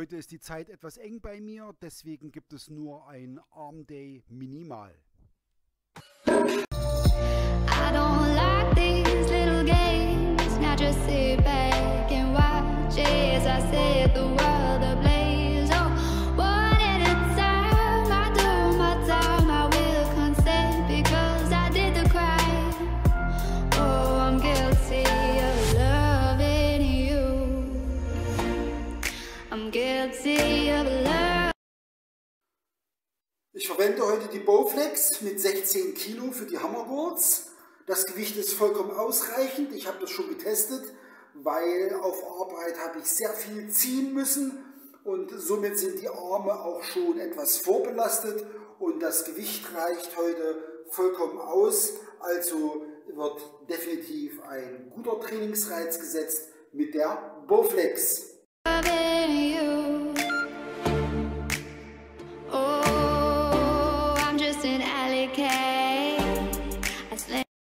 Heute ist die Zeit etwas eng bei mir, deswegen gibt es nur ein Arm Day Minimal. Ich verwende heute die Bowflex mit 16 Kilo für die Hammerboards. Das Gewicht ist vollkommen ausreichend. Ich habe das schon getestet, weil auf Arbeit habe ich sehr viel ziehen müssen und somit sind die Arme auch schon etwas vorbelastet und das Gewicht reicht heute vollkommen aus. Also wird definitiv ein guter Trainingsreiz gesetzt mit der Bowflex.